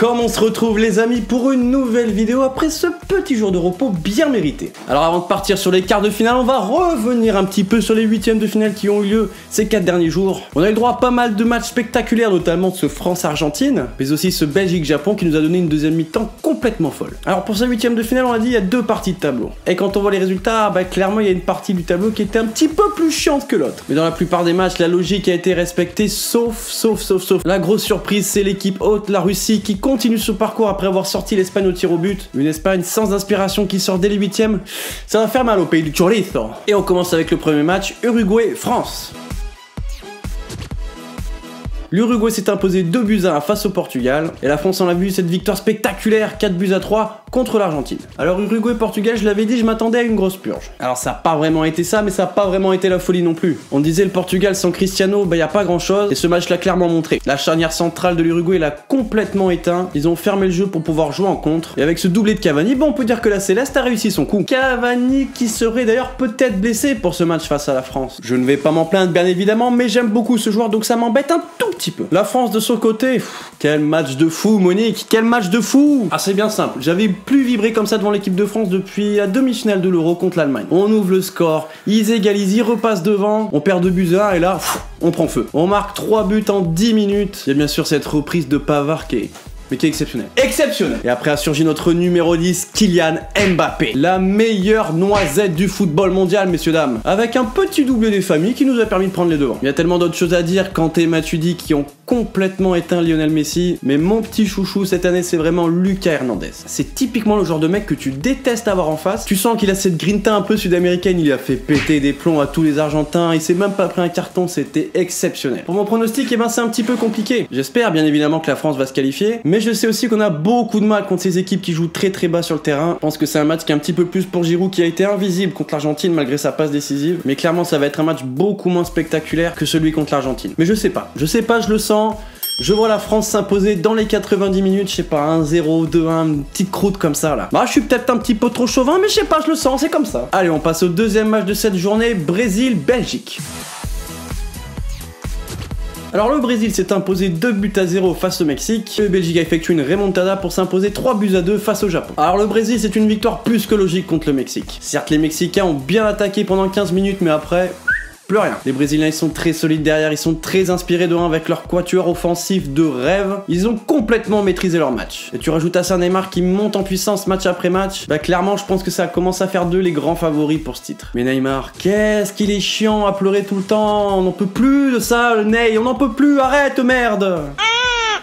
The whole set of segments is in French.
comme on se retrouve les amis pour une nouvelle vidéo après ce petit jour de repos bien mérité. Alors avant de partir sur les quarts de finale, on va revenir un petit peu sur les huitièmes de finale qui ont eu lieu ces quatre derniers jours. On a eu droit à pas mal de matchs spectaculaires, notamment ce France-Argentine, mais aussi ce Belgique-Japon qui nous a donné une deuxième mi-temps complètement folle. Alors pour ce huitième de finale, on a dit il y a deux parties de tableau. Et quand on voit les résultats, bah clairement il y a une partie du tableau qui était un petit peu plus chiante que l'autre. Mais dans la plupart des matchs, la logique a été respectée, sauf, sauf, sauf, sauf. La grosse surprise, c'est l'équipe haute, la Russie, qui continue ce parcours après avoir sorti l'Espagne au tir au but. Une Espagne sans inspiration qui sort dès les huitièmes. Ça va faire mal au pays du chorizo. Et on commence avec le premier match, Uruguay-France. L'Uruguay s'est imposé 2 buts à 1 face au Portugal, et la France en a vu cette victoire spectaculaire 4 buts à 3 contre l'Argentine. Alors Uruguay-Portugal, je l'avais dit, je m'attendais à une grosse purge. Alors ça n'a pas vraiment été ça, mais ça n'a pas vraiment été la folie non plus. On disait le Portugal sans Cristiano, bah y a pas grand chose, et ce match l'a clairement montré. La charnière centrale de l'Uruguay l'a complètement éteint, ils ont fermé le jeu pour pouvoir jouer en contre, et avec ce doublé de Cavani, bon on peut dire que la Céleste a réussi son coup. Cavani qui serait d'ailleurs peut-être blessé pour ce match face à la France. Je ne vais pas m'en plaindre bien évidemment, mais j'aime beaucoup ce joueur, donc ça m'embête un tout La France de son côté, quel match de fou Monique, quel match de fou Ah c'est bien simple, j'avais plus vibré comme ça devant l'équipe de France depuis la demi-finale de l'Euro contre l'Allemagne. On ouvre le score, ils égalisent, ils repassent devant, on perd 2 buts à 1 et là, on prend feu. On marque 3 buts en 10 minutes. Il y a bien sûr cette reprise de Pavard mais qui est exceptionnel. Exceptionnel Et après a surgi notre numéro 10, Kylian Mbappé. La meilleure noisette du football mondial, messieurs dames. Avec un petit doublé des familles qui nous a permis de prendre les devants. Il y a tellement d'autres choses à dire, Kanté et Matuidi qui ont complètement éteint Lionel Messi, mais mon petit chouchou cette année c'est vraiment Lucas Hernandez. C'est typiquement le genre de mec que tu détestes avoir en face. Tu sens qu'il a cette grinta un peu sud-américaine, il a fait péter des plombs à tous les Argentins, il s'est même pas pris un carton, c'était exceptionnel. Pour mon pronostic, eh ben c'est un petit peu compliqué. J'espère bien évidemment que la France va se qualifier, mais je sais aussi qu'on a beaucoup de mal contre ces équipes qui jouent très très bas sur le terrain. Je pense que c'est un match qui est un petit peu plus pour Giroud qui a été invisible contre l'Argentine malgré sa passe décisive, mais clairement ça va être un match beaucoup moins spectaculaire que celui contre l'Argentine. Mais je sais pas, je sais pas, je le sens. Je vois la France s'imposer dans les 90 minutes, je sais pas, 1-0, 2-1, une petite croûte comme ça là. Bah je suis peut-être un petit peu trop chauvin, mais je sais pas, je le sens, c'est comme ça. Allez, on passe au deuxième match de cette journée, Brésil-Belgique. Alors le Brésil s'est imposé 2 buts à 0 face au Mexique, le Belgique a effectué une remontada pour s'imposer 3 buts à 2 face au Japon. Alors le Brésil c'est une victoire plus que logique contre le Mexique. Certes les Mexicains ont bien attaqué pendant 15 minutes mais après plus rien. Les Brésiliens, ils sont très solides derrière, ils sont très inspirés de 1 avec leur quatuor offensif de rêve. Ils ont complètement maîtrisé leur match. Et tu rajoutes à ça Neymar qui monte en puissance match après match. Bah clairement, je pense que ça commence à faire d'eux les grands favoris pour ce titre. Mais Neymar, qu'est-ce qu'il est chiant à pleurer tout le temps. On n'en peut plus de ça, Ney. On n'en peut plus, arrête, merde.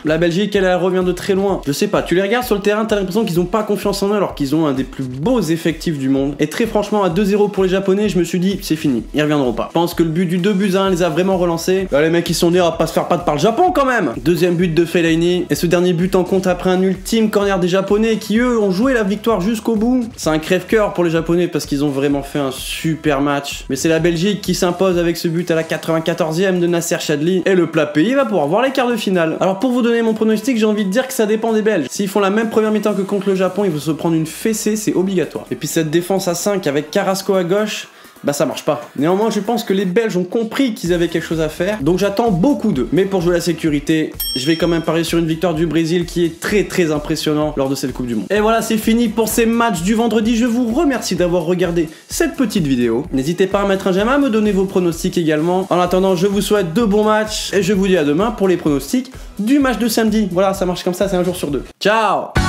La Belgique, elle, revient de très loin. Je sais pas, tu les regardes sur le terrain, t'as l'impression qu'ils ont pas confiance en eux alors qu'ils ont un des plus beaux effectifs du monde. Et très franchement, à 2-0 pour les Japonais, je me suis dit, c'est fini, ils reviendront pas. Je pense que le but du 2 buts à 1 les a vraiment relancés. Là, les mecs, ils sont dit, à pas se faire pas de par le Japon quand même. Deuxième but de Fellaini. Et ce dernier but en compte après un ultime corner des Japonais qui, eux, ont joué la victoire jusqu'au bout. C'est un crève-cœur pour les Japonais parce qu'ils ont vraiment fait un super match. Mais c'est la Belgique qui s'impose avec ce but à la 94e de Nasser Chadli. Et le plat pays va pouvoir voir les quarts de finale. Alors pour vous mon pronostic, j'ai envie de dire que ça dépend des Belges. S'ils font la même première mi-temps que contre le Japon, il faut se prendre une fessée, c'est obligatoire. Et puis cette défense à 5 avec Carrasco à gauche, bah ça marche pas. Néanmoins, je pense que les Belges ont compris qu'ils avaient quelque chose à faire, donc j'attends beaucoup d'eux. Mais pour jouer la sécurité, je vais quand même parier sur une victoire du Brésil qui est très très impressionnant lors de cette Coupe du Monde. Et voilà, c'est fini pour ces matchs du vendredi. Je vous remercie d'avoir regardé cette petite vidéo. N'hésitez pas à mettre un j'aime, à me donner vos pronostics également. En attendant, je vous souhaite de bons matchs et je vous dis à demain pour les pronostics du match de samedi. Voilà, ça marche comme ça, c'est un jour sur deux. Ciao